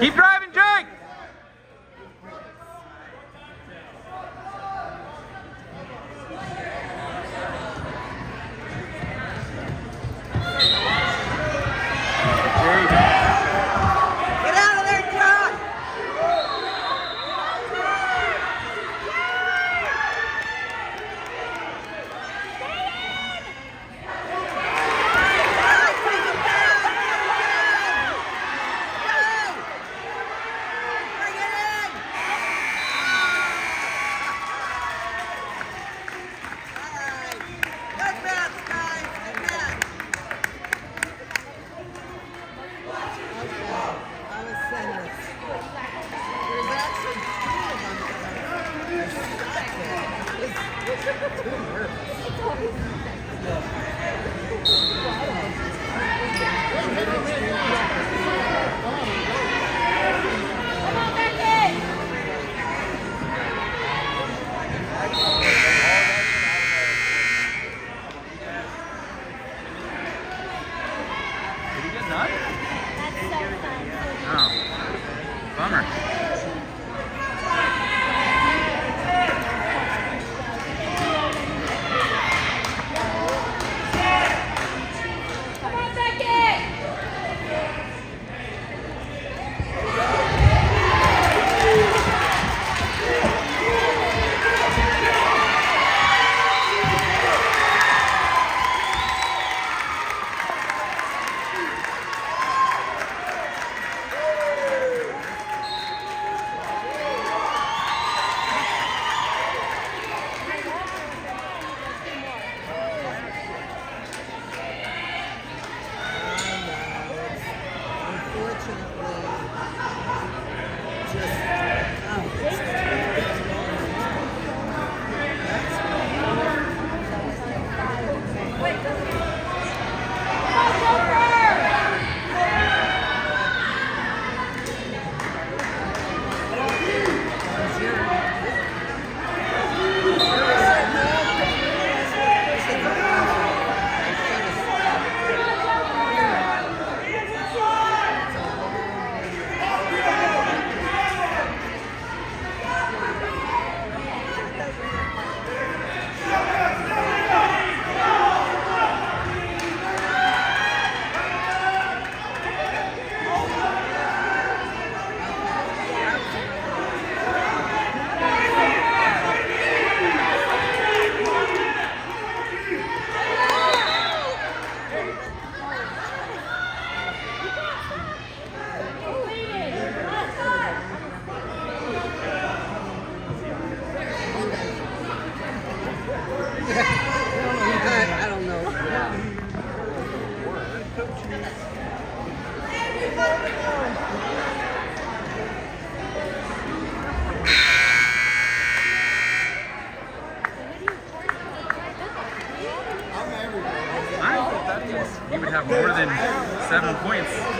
Keep driving. seven points.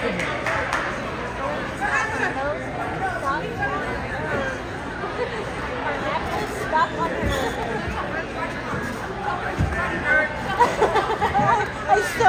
I still